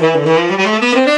Música